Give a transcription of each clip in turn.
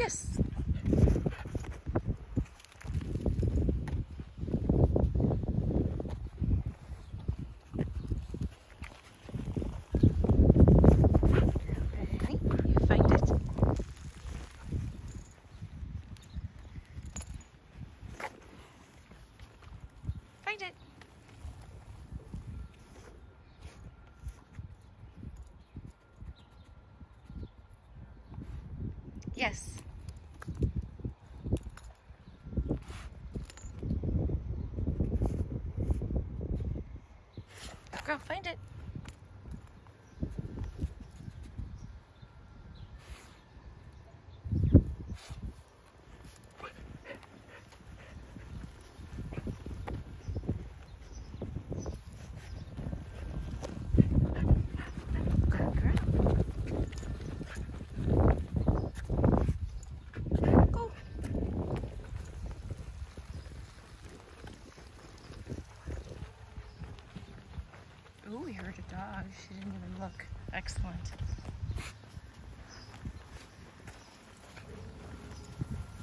Yes. Find it. Find it. Yes. Go, find it. Ooh, we heard a dog. She didn't even look. Excellent.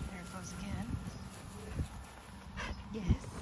There it goes again. Yes.